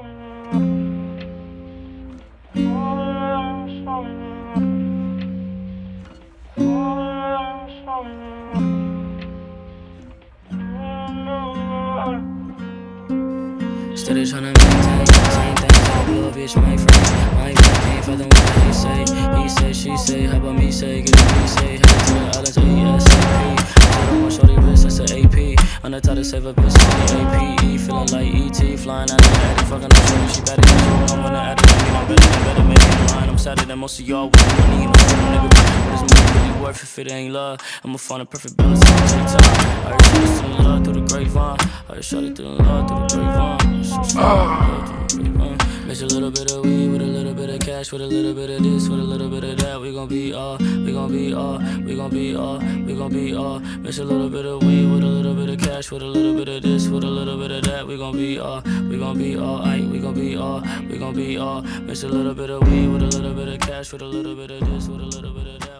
Steady tryna maintain same thing. Tryna blow a bitch, my friend. My ain't for them what he say. He say, she say, how about The top to save a bitch, APE. Feeling like ET, flying out the attic. Fucking up, shorty, she better get I'm gonna add it. I mean, I'm better than better, make it mine. I'm sadder than most of y'all with money. Know, nigga, but it's money really worth if it ain't love. I'ma find a perfect balance same time. I heard shorty through the love through the grapevine. I heard shorty through the love through the grapevine. Mix a little bit of weed with a little bit of cash, with a little bit of this, with a little bit of that. We gon' be all, we gon' be all, we gon' be all, we gon' be all. Mix a little bit of weed with a little bit of cash, with a little bit of this, with a little bit of that. We gon' be all, we gon' be all, aight, we gon' be all, we gon' be all. Mix a little bit of weed with a little bit of cash, with a little bit of this, with a little bit of that.